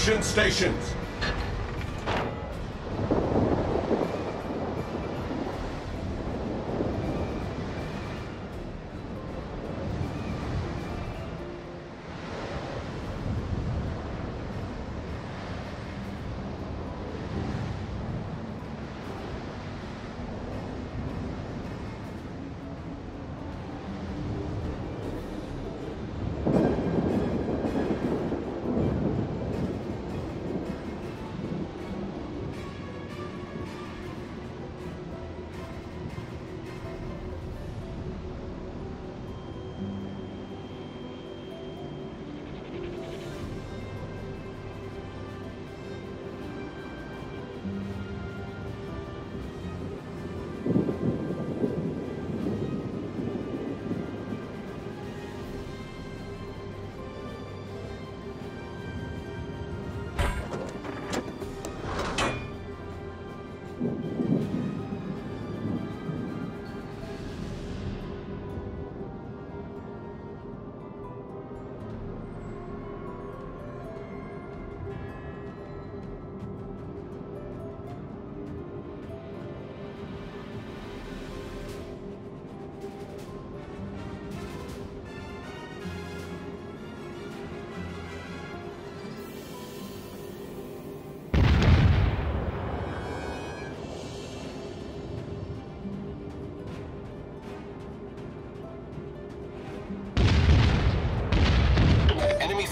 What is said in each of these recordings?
extraction stations.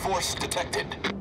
Force detected.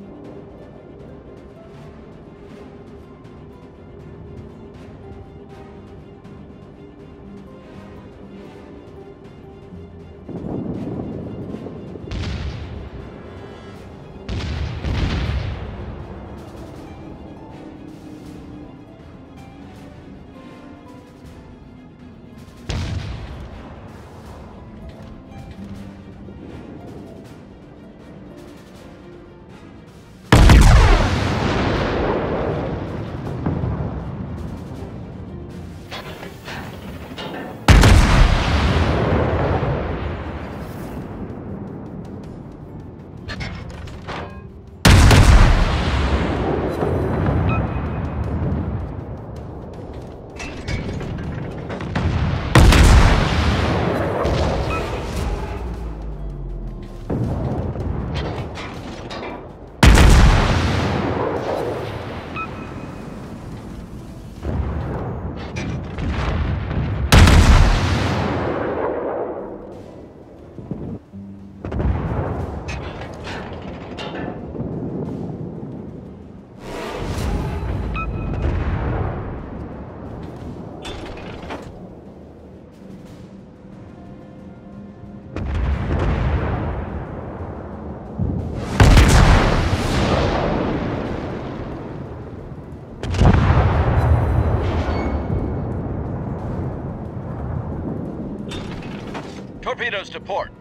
Torpedoes to port.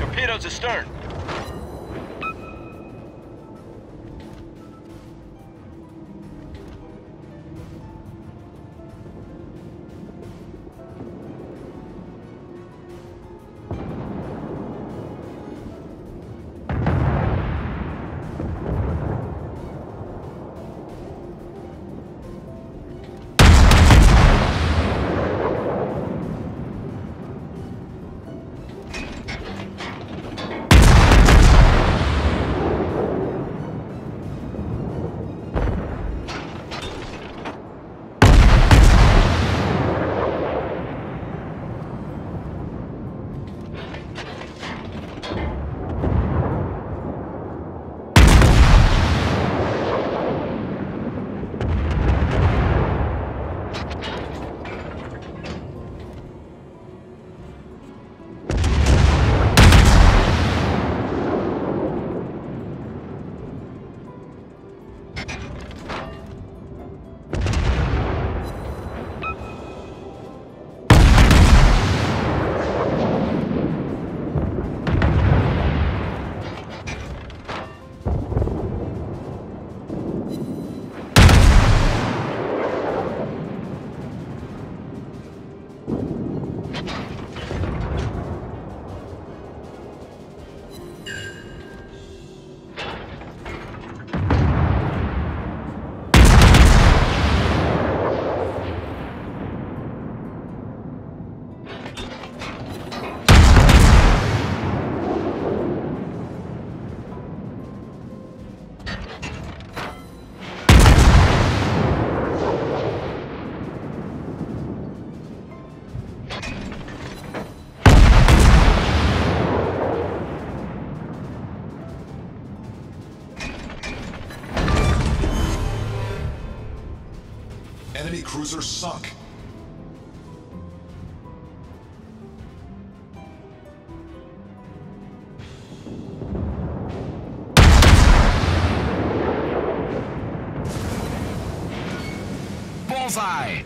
Torpedoes astern. Cruiser sunk. Bullseye!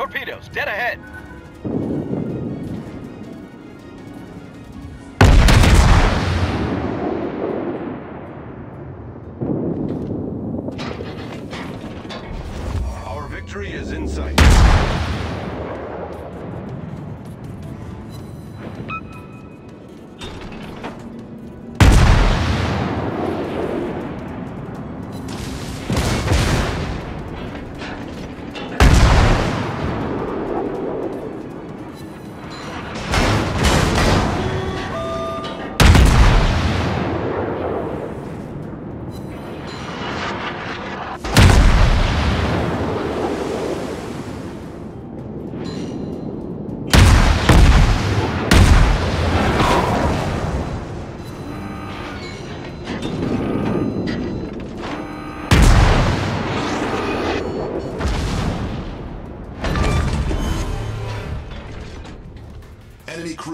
Torpedoes, dead ahead.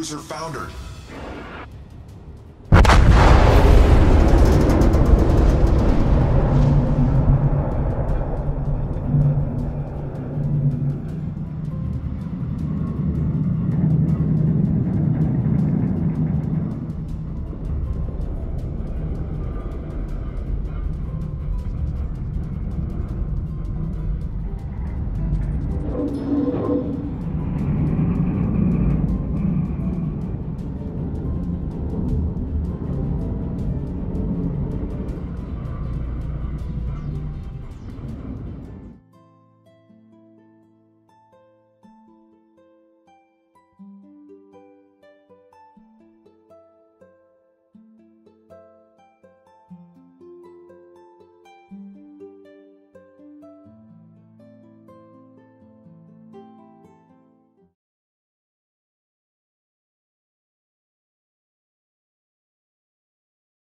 Cruiser foundered.